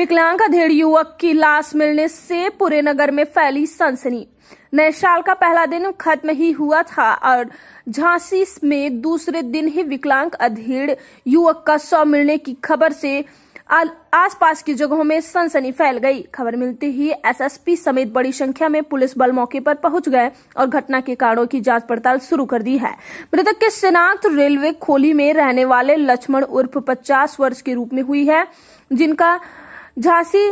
विकलांग अधेड़ युवक की लाश मिलने से पूरे नगर में फैली सनसनी। नए साल का पहला दिन खत्म ही हुआ था और झांसी में दूसरे दिन ही विकलांग अधेड़ युवक का शव मिलने की खबर से आसपास की जगहों में सनसनी फैल गई। खबर मिलते ही एसएसपी समेत बड़ी संख्या में पुलिस बल मौके पर पहुँच गए और घटना के कारणों की जाँच पड़ताल शुरू कर दी है। मृतक की शिनाख्त रेलवे खोली में रहने वाले लक्ष्मण उर्फ़ 50 वर्ष के रूप में हुई है, जिनका झांसी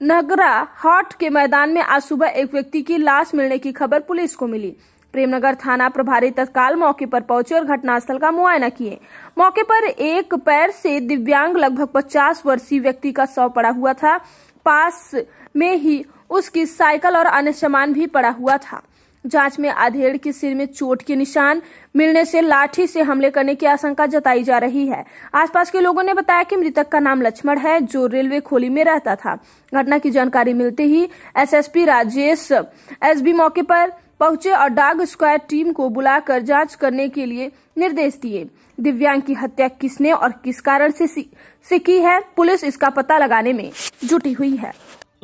नगरा हाट के मैदान में आज सुबह एक व्यक्ति की लाश मिलने की खबर पुलिस को मिली। प्रेमनगर थाना प्रभारी तत्काल मौके पर पहुँचे और घटनास्थल का मुआयना किए। मौके पर एक पैर से दिव्यांग लगभग 50 वर्षीय व्यक्ति का शव पड़ा हुआ था। पास में ही उसकी साइकिल और अन्य सामान भी पड़ा हुआ था। जाँच में आधेड़ के सिर में चोट के निशान मिलने से लाठी से हमले करने की आशंका जताई जा रही है। आसपास के लोगों ने बताया कि मृतक का नाम लक्ष्मण है जो रेलवे खोली में रहता था। घटना की जानकारी मिलते ही एसएसपी राजेश एसबी मौके पर पहुँचे और डाग स्क्वाड टीम को बुलाकर जाँच करने के लिए निर्देश दिए। दिव्यांग की हत्या किसने और किस कारण से से की है पुलिस इसका पता लगाने में जुटी हुई है।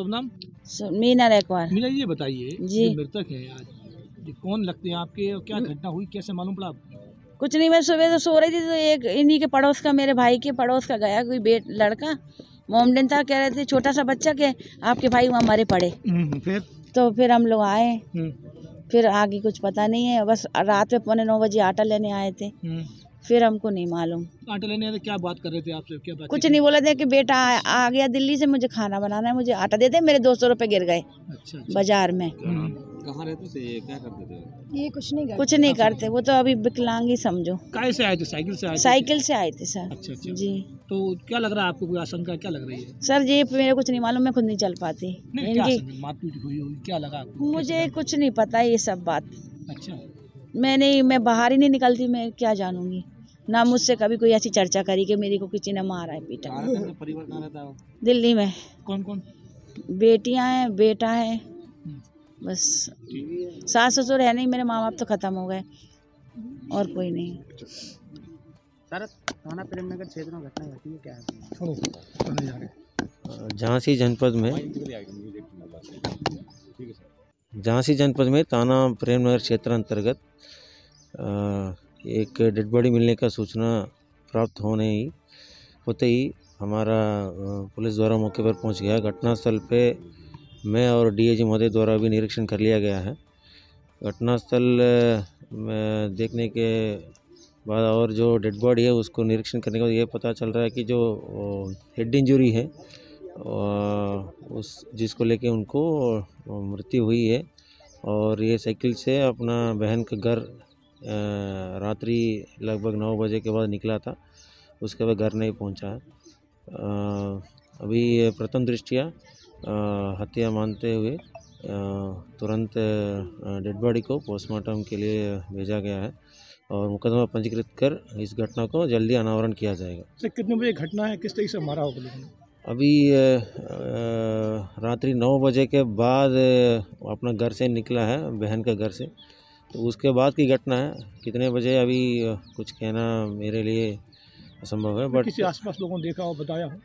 मीना रेकवार। मीना ये बताइए जी। मृतक है आज। कौन लगते हैं आपके? और क्या घटना हुई? कैसे मालूम पड़ा आपको? कुछ नहीं मैं सुबह से सो रही थी तो एक इन्हीं के पड़ोस का मेरे भाई के पड़ोस का गया कोई बेट लड़का। मोमडिन था कह रहे थे छोटा सा बच्चा के आपके भाई वहाँ मरे पड़े। फिर? तो फिर हम लोग आए। फिर आगे कुछ पता नहीं है बस रात में पौने नौ बजे आटा लेने आए थे। फिर हमको नहीं मालूम। आटा लेने आए थे? क्या बात कर रहे थे आपसे क्या बात कुछ नहीं बोला थे कि बेटा आ, आ गया दिल्ली से मुझे खाना बनाना है मुझे आटा दे दे मेरे दो सौ रुपये गिर गए अच्छा, अच्छा। बाज़ार में। कहाँ रहते थे ये क्या करते थे? ये कुछ नहीं करते। कुछ नहीं करते वो तो अभी विकलांग ही समझो। काय से आए थे? साइकिल से आए साइकिल से आए थे सर। अच्छा अच्छा। जी। तो क्या लग रहा है आपको कोई आशंका क्या लग रही है? सर ये मेरे कुछ नहीं मालूम मैं खुद नहीं चल पाती। इनकी मारपीट हुई होगी क्या लगा मुझे कुछ नहीं पता ये सब बात। अच्छा। मैं नहीं मैं बाहर ही नहीं निकलती मैं क्या जानूँगी? ना मुझसे कभी कोई ऐसी चर्चा करी कि मेरी को किसी ने मारा है पीटा। है। परिवार कहाँ रहता है दिल्ली में। कौन कौन? बेटियाँ हैं बेटा है बस। सास ससुर है नहीं मेरे माँ बाप तो ख़त्म हो गए। और कोई नहीं। सर थाना प्रेमनगर क्षेत्र में घटना घटी है क्या छोड़ो कहने जा रहे। झांसी जनपद में झांसी जनपद में थाना प्रेमनगर क्षेत्र अंतर्गत एक डेड बॉडी मिलने का सूचना प्राप्त होने ही होते ही हमारा पुलिस द्वारा मौके पर पहुँच गया। घटनास्थल पे मैं और डीआईजी महोदय द्वारा भी निरीक्षण कर लिया गया है। घटनास्थल देखने के बाद और जो डेड बॉडी है उसको निरीक्षण करने के बाद ये पता चल रहा है कि जो हेड इंजरी है उस जिसको लेके उनको मृत्यु हुई है और ये साइकिल से अपना बहन का घर रात्रि लगभग नौ बजे के बाद निकला था। उसके बाद घर नहीं पहुँचा। है अभी प्रथम दृष्टिया हत्या मानते हुए तुरंत डेड बॉडी को पोस्टमार्टम के लिए भेजा गया है और मुकदमा पंजीकृत कर इस घटना को जल्दी अनावरण किया जाएगा। सर कितने बजे घटना है? किस तरीके से मारा होगा अभी रात्रि नौ बजे के बाद अपना घर से निकला है बहन के घर से। तो उसके बाद की घटना है। कितने बजे अभी कुछ कहना मेरे लिए असंभव है बट किसी आसपास लोगों ने देखा हो बताया हो?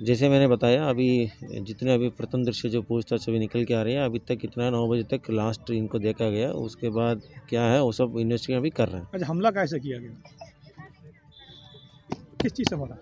जैसे मैंने बताया, अभी जितने अभी प्रथम दृश्य जो पूछताछ अभी निकल के आ रही है, अभी तक कितना नौ बजे तक लास्ट इनको देखा गया, उसके बाद क्या है, वो सब इन्वेस्टिगेशन अभी कर रहे हैं। अच्छा हमला कैसे किया गया? किस चीज़ से मारा